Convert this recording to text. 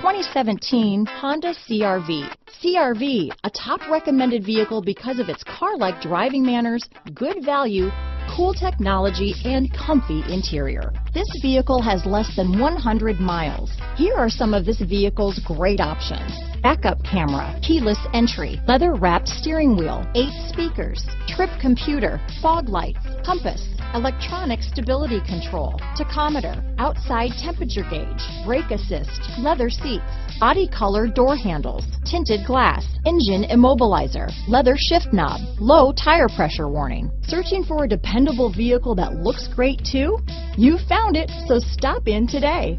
2017 Honda CRV. CRV, a top recommended vehicle because of its car-like driving manners, good value, cool technology, and comfy interior. This vehicle has less than 100 miles. Here are some of this vehicle's great options. Backup camera, keyless entry, leather wrapped steering wheel, eight speakers, trip computer, fog lights, compass, electronic stability control, tachometer, outside temperature gauge, brake assist, leather seats, body color door handles, tinted glass, engine immobilizer, leather shift knob, low tire pressure warning. Searching for a dependable vehicle that looks great too? You found it, so stop in today.